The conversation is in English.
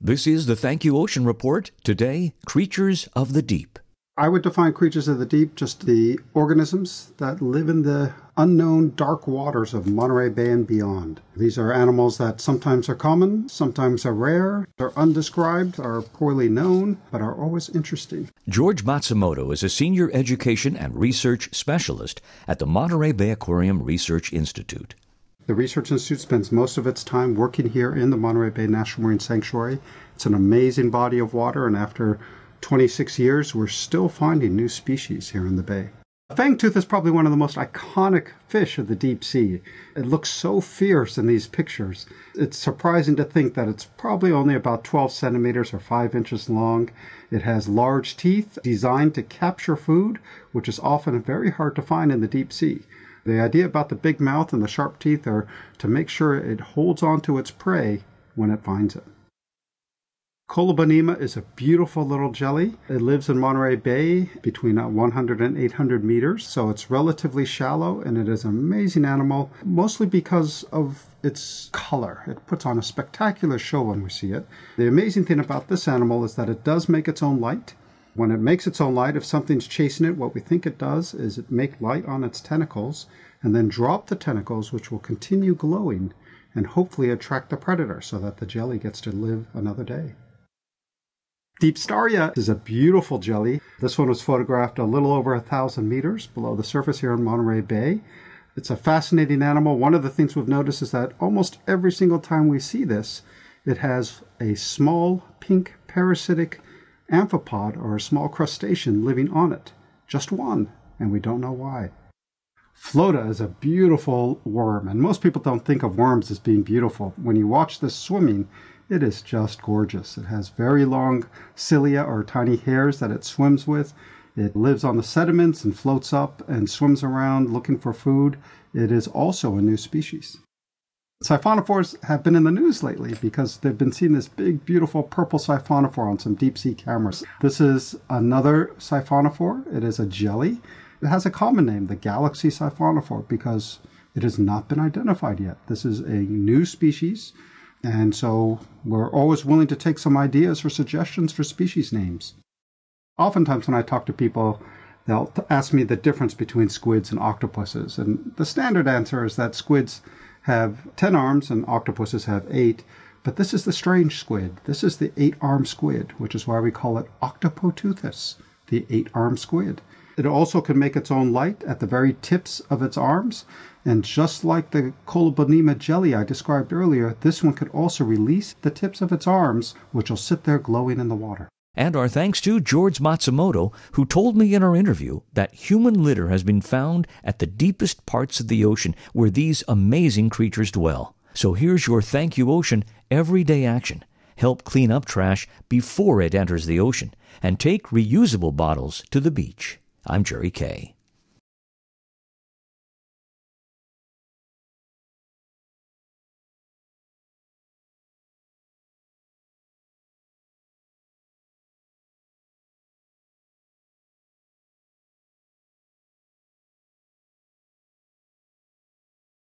This is the Thank You Ocean Report. Today, creatures of the deep. I would define creatures of the deep just the organisms that live in the unknown dark waters of Monterey Bay and beyond. These are animals that sometimes are common, sometimes are rare, are undescribed, are poorly known, but are always interesting. George Matsumoto is a senior education and research specialist at the Monterey Bay Aquarium Research Institute. The Research Institute spends most of its time working here in the Monterey Bay National Marine Sanctuary. It's an amazing body of water, and after 26 years, we're still finding new species here in the bay. Fangtooth is probably one of the most iconic fish of the deep sea. It looks so fierce in these pictures. It's surprising to think that it's probably only about 12 centimeters or 5 inches long. It has large teeth designed to capture food, which is often very hard to find in the deep sea. The idea about the big mouth and the sharp teeth are to make sure it holds on to its prey when it finds it. Colobonema is a beautiful little jelly. It lives in Monterey Bay between uh, 100 and 800 meters, so it's relatively shallow and it is an amazing animal, mostly because of its color. It puts on a spectacular show when we see it. The amazing thing about this animal is that it does make its own light. When it makes its own light, if something's chasing it, what we think it does is it make light on its tentacles and then drop the tentacles, which will continue glowing and hopefully attract the predator so that the jelly gets to live another day. Deepstaria is a beautiful jelly. This one was photographed a little over a thousand meters below the surface here in Monterey Bay. It's a fascinating animal. One of the things we've noticed is that almost every single time we see this, it has a small pink parasitic amphipod or a small crustacean living on it. Just one, and we don't know why. Flota is a beautiful worm, and most people don't think of worms as being beautiful. When you watch this swimming, it is just gorgeous. It has very long cilia or tiny hairs that it swims with. It lives on the sediments and floats up and swims around looking for food. It is also a new species. Siphonophores have been in the news lately because they've been seeing this big, beautiful purple siphonophore on some deep sea cameras. This is another siphonophore. It is a jelly. It has a common name, the galaxy siphonophore, because it has not been identified yet. This is a new species and so we're always willing to take some ideas or suggestions for species names. Oftentimes, when I talk to people, they'll ask me the difference between squids and octopuses. And the standard answer is that squids have 10 arms and octopuses have 8. But this is the strange squid. This is the eight armed squid, which is why we call it Octopoteuthis, the eight armed squid. It also can make its own light at the very tips of its arms. And just like the Colobonema jelly I described earlier, this one could also release the tips of its arms, which will sit there glowing in the water. And our thanks to George Matsumoto, who told me in our interview that human litter has been found at the deepest parts of the ocean where these amazing creatures dwell. So here's your thank you, ocean, everyday action. Help clean up trash before it enters the ocean, and take reusable bottles to the beach. I'm Jerry Kay.